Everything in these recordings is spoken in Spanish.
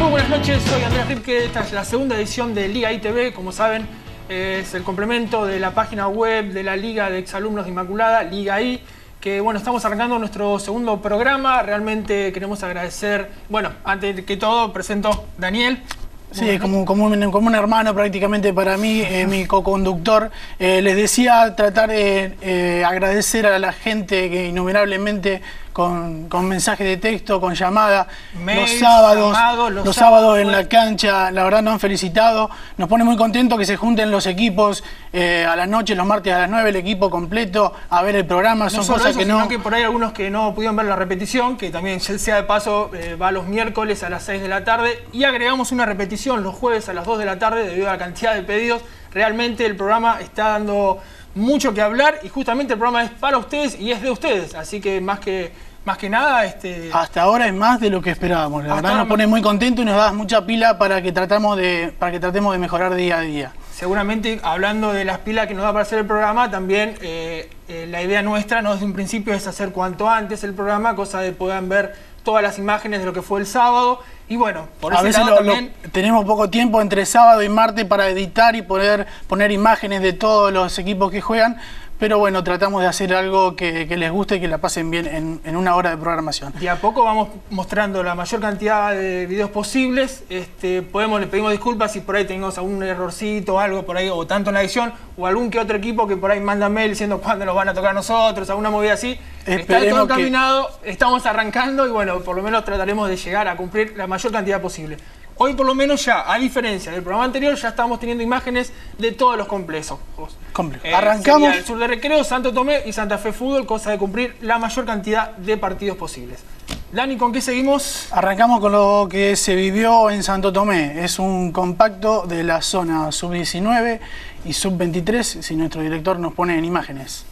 Muy buenas noches, soy Andrés Ripke, esta es la segunda edición de Liga ITV, como saben es el complemento de la página web de la Liga de Exalumnos de Inmaculada, Liga I, que bueno, estamos arrancando nuestro segundo programa, realmente queremos agradecer, bueno, antes que todo presento Daniel. Sí, como, como, un, como un hermano prácticamente para mí, eh, mi co-conductor. Eh, les decía tratar de eh, agradecer a la gente que innumerablemente con, con mensaje de texto, con llamada, los sábados, los, sábados en la cancha, la verdad nos han felicitado. Nos pone muy contento que se junten los equipos eh, a la noche, los martes a las 9, el equipo completo, a ver el programa. Son cosas que no. que por ahí algunos que no pudieron ver la repetición, que también sea de paso eh, va los miércoles a las 6 de la tarde y agregamos una repetición los jueves a las 2 de la tarde debido a la cantidad de pedidos. Realmente el programa está dando mucho que hablar y justamente el programa es para ustedes y es de ustedes, así que más que más que nada este hasta ahora es más de lo que esperábamos la verdad nos pone muy contento y nos da mucha pila para que tratamos de para que tratemos de mejorar día a día. Seguramente hablando de las pilas que nos da para hacer el programa también eh, eh, la idea nuestra no desde un principio es hacer cuanto antes el programa cosa de puedan ver todas las imágenes de lo que fue el sábado. Y bueno, por a veces también... tenemos poco tiempo entre sábado y martes para editar y poder poner imágenes de todos los equipos que juegan, pero bueno, tratamos de hacer algo que, les guste y que la pasen bien en, una hora de programación. Y a poco vamos mostrando la mayor cantidad de videos posibles. Este, podemos, le pedimos disculpas si por ahí tenemos algún errorcito o algo por ahí, o tanto en la edición, o algún que otro equipo que por ahí manda mail diciendo cuándo nos van a tocar nosotros, alguna movida así. Está todo encaminado, estamos arrancando y bueno, por lo menos trataremos de llegar a cumplir la mayor cantidad posible. Hoy por lo menos ya, a diferencia del programa anterior, ya estamos teniendo imágenes de todos los complejos. Eh, Arrancamos. El sur de Recreo, Santo Tomé y Santa Fe Fútbol, cosa de cumplir la mayor cantidad de partidos posibles. Dani, ¿con qué seguimos? Arrancamos con lo que se vivió en Santo Tomé. Es un compacto de la zona sub-19 y sub-23, si nuestro director nos pone en imágenes.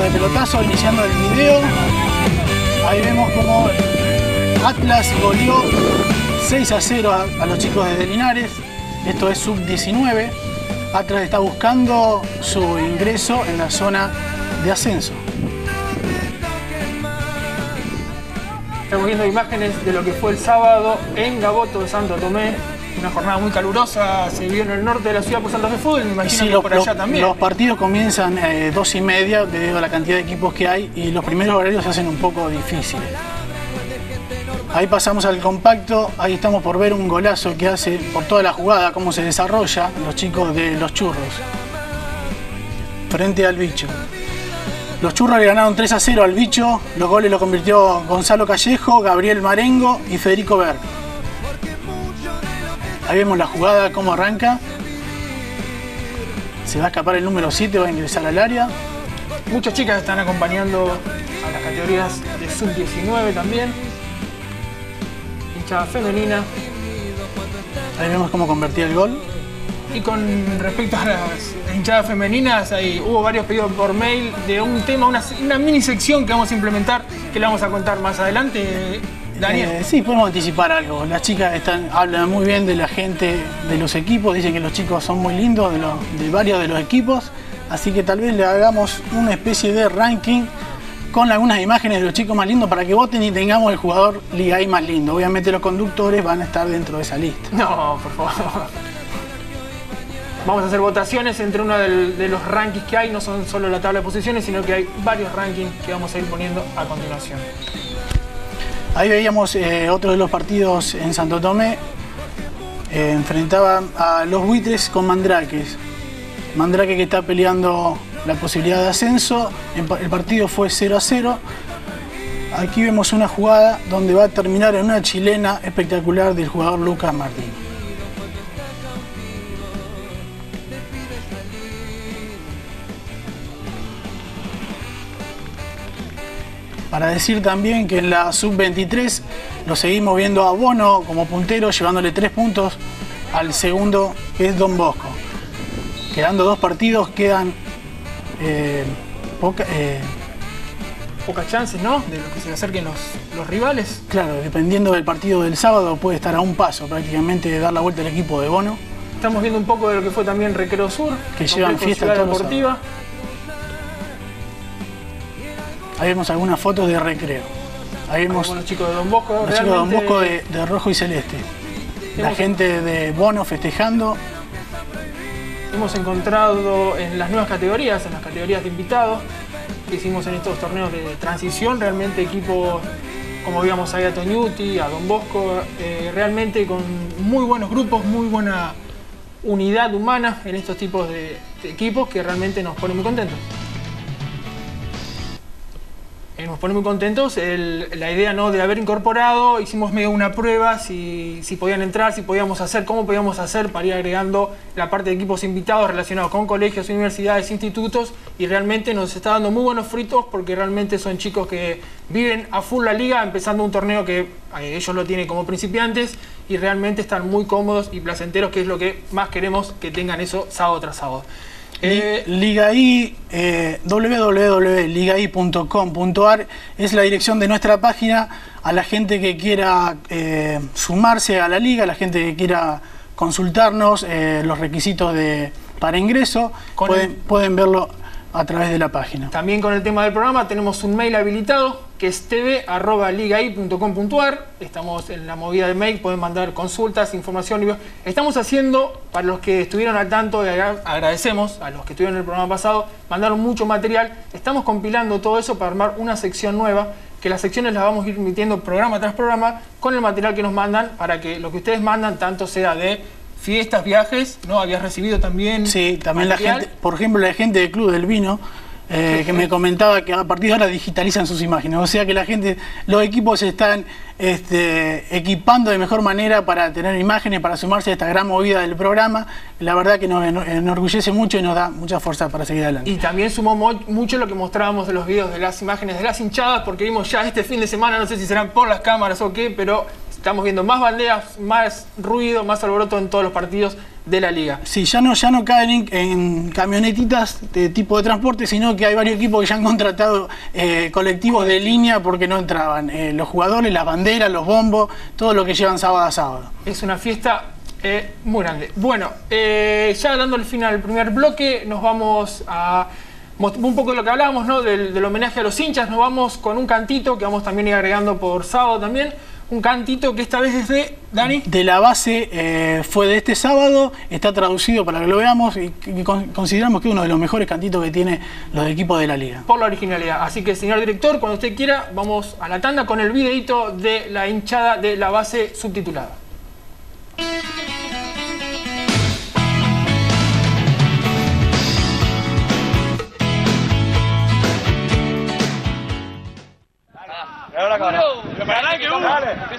De pelotazo iniciando el video. Ahí vemos como Atlas goleó 6 a 0 a, los chicos de Linares. Esto es sub-19. Atlas está buscando su ingreso en la zona de ascenso. Estamos viendo imágenes de lo que fue el sábado en Gaboto Santo Tomé una jornada muy calurosa, se vio en el norte de la ciudad por Santa Fe Fútbol, me imagino que por allá también. Los partidos comienzan eh, dos y media debido a la cantidad de equipos que hay y los primeros horarios se hacen un poco difíciles. Ahí pasamos al compacto, ahí estamos por ver un golazo que hace por toda la jugada, cómo se desarrolla los chicos de los churros. Frente al bicho. Los churros le ganaron 3 a 0 al bicho, los goles lo convirtió Gonzalo Callejo, Gabriel Marengo y Federico Berg. Ahí vemos la jugada, cómo arranca. Se va a escapar el número 7, va a ingresar al área. Muchas chicas están acompañando a las categorías de sub-19 también. Hinchada femenina. Ahí vemos cómo convertía el gol. Y con respecto a las hinchadas femeninas, ahí hubo varios pedidos por mail de un tema, una, una mini sección que vamos a implementar, que le vamos a contar más adelante. Daniel. Eh, sí, podemos anticipar algo. Las chicas están, hablan muy bien de la gente de los equipos, dicen que los chicos son muy lindos de, varios de los equipos, así que tal vez le hagamos una especie de ranking con algunas imágenes de los chicos más lindos para que voten y tengamos el jugador Liga I más lindo. Obviamente los conductores van a estar dentro de esa lista. No, por favor. Vamos a hacer votaciones entre uno de los rankings que hay, no son solo la tabla de posiciones, sino que hay varios rankings que vamos a ir poniendo a continuación. Ahí veíamos eh, otro de los partidos en Santo Tomé. Eh, enfrentaba a los buitres con Mandrakes. Mandrake que está peleando la posibilidad de ascenso. El partido fue 0 a 0. Aquí vemos una jugada donde va a terminar en una chilena espectacular del jugador Lucas Martín. Para decir también que en la sub-23 lo seguimos viendo a Bono como puntero, llevándole tres puntos al segundo, que es Don Bosco. Quedando dos partidos, quedan eh, eh, pocas chances, ¿no? De que se acerquen los, los, rivales. Claro, dependiendo del partido del sábado, puede estar a un paso prácticamente de dar la vuelta al equipo de Bono. Estamos viendo un poco de lo que fue también Recreo Sur, que llevan fiesta deportiva. Ahí vemos algunas fotos de recreo. Ahí vemos los chicos de Don Bosco. Los chicos de Don Bosco de, rojo y celeste. La gente de Bono festejando. Hemos encontrado en las nuevas categorías, en las categorías de invitados, que hicimos en estos torneos de transición, realmente equipos como veíamos ahí a Toñuti, a Don Bosco, eh, realmente con muy buenos grupos, muy buena unidad humana en estos tipos de, equipos que realmente nos pone muy contentos. Nos pone muy contentos la idea ¿no? de haber incorporado, hicimos medio una prueba, si, si, podían entrar, si podíamos hacer, cómo podíamos hacer para ir agregando la parte de equipos invitados relacionados con colegios, universidades, institutos y realmente nos está dando muy buenos fritos porque realmente son chicos que viven a full la liga, empezando un torneo que eh, ellos lo tienen como principiantes y realmente están muy cómodos y placenteros, que es lo que más queremos que tengan eso sábado tras sábado. Eh, Liga I, eh, www.ligai.com.ar es la dirección de nuestra página. A la gente que quiera eh, sumarse a la liga, a la gente que quiera consultarnos los requisitos de, para ingreso, pueden, pueden verlo a través de la página. También con el tema del programa tenemos un mail habilitado que es tv.ligai.com.ar. Estamos en la movida de mail, pueden mandar consultas, información. Estamos haciendo, para los que estuvieron al tanto, agradecemos a los que estuvieron en el programa pasado, mandaron mucho material. Estamos compilando todo eso para armar una sección nueva, que las secciones las vamos a ir emitiendo programa tras programa con el material que nos mandan para que lo que ustedes mandan tanto sea de fiestas, viajes, ¿no? Habías recibido también. Sí, también la gente, por ejemplo, la gente del Club del Vino. Eh, que me comentaba que a partir de ahora digitalizan sus imágenes, o sea que la gente, los equipos se están este, equipando de mejor manera para tener imágenes, para sumarse a esta gran movida del programa, la verdad que nos enorgullece mucho y nos da mucha fuerza para seguir adelante. Y también sumó mucho lo que mostrábamos de los videos de las imágenes de las hinchadas, porque vimos ya este fin de semana, no sé si serán por las cámaras o qué, pero estamos viendo más banderas, más ruido, más alboroto en todos los partidos de la liga. Sí, ya no, ya no caen en, camionetitas de tipo de transporte, sino que hay varios equipos que ya han contratado eh, colectivos de línea porque no entraban. Eh, los jugadores, las banderas, los bombos, todo lo que llevan sábado a sábado. Es una fiesta eh, muy grande. Bueno, ya dando el final al primer bloque, nos vamos a un poco de lo que hablábamos, ¿no? Del, del, homenaje a los hinchas, nos vamos con un cantito que vamos también a ir agregando por sábado también un cantito que esta vez es de Dani. De la base eh, fue de este sábado, está traducido para que lo veamos y, consideramos que es uno de los mejores cantitos que tiene los equipos de la liga. Por la originalidad. Así que, señor director, cuando usted quiera, vamos a la tanda con el videito de la hinchada de la base subtitulada. Ahora, Caralho!